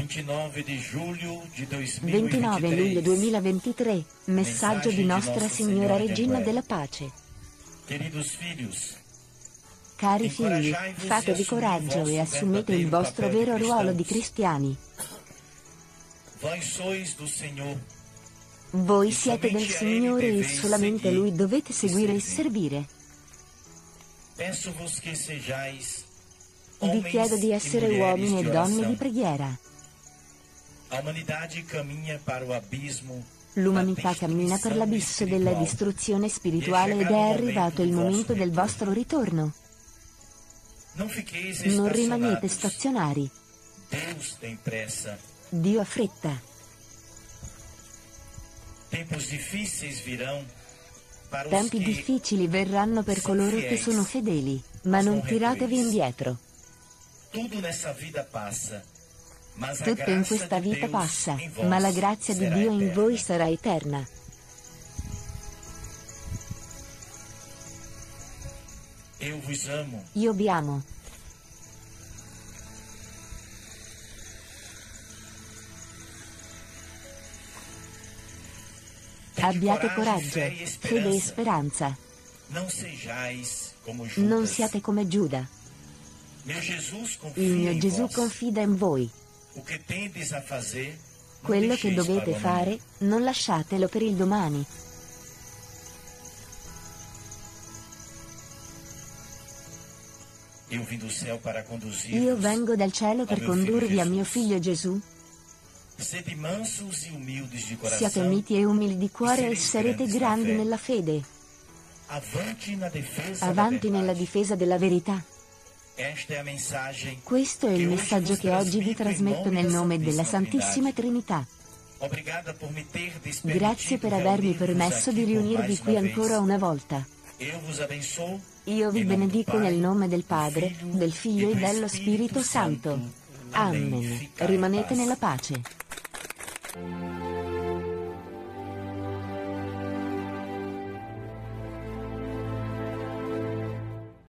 29 di giugno di 29 luglio 2023, messaggio di Nostra Signora Regina della Pace. Cari figli, fatevi coraggio e assumete il vostro vero ruolo di cristiani. Voi siete del Signore e solamente Lui dovete seguire e servire. Vi chiedo di essere uomini e donne di preghiera. L'umanità cammina per l'abisso della distruzione spirituale ed è arrivato il momento del vostro ritorno. Non rimanete stazionari. Dio ha fretta. Tempi difficili verranno per coloro che sono fedeli, ma non tiratevi indietro. tudo nessa vida passa. Tutto in questa vita passa, ma la grazia di Dio in voi sarà eterna. Io vi amo. Abbiate coraggio, fede e speranza. Non siate come Giuda. Il mio Gesù confida in voi. Quello che dovete fare, non lasciatelo per il domani. Io vengo dal cielo per condurvi a mio figlio Gesù. E. Siate miti e umili di cuore e sarete grandi nella fede. Avanti nella difesa della verità. Questo è il messaggio che oggi vi trasmetto nel nome della Santissima Trinità. Grazie per avermi permesso di riunirvi qui ancora una volta. Io vi benedico nel nome del Padre, del Figlio e dello Spirito Santo. Amen. Rimanete nella pace.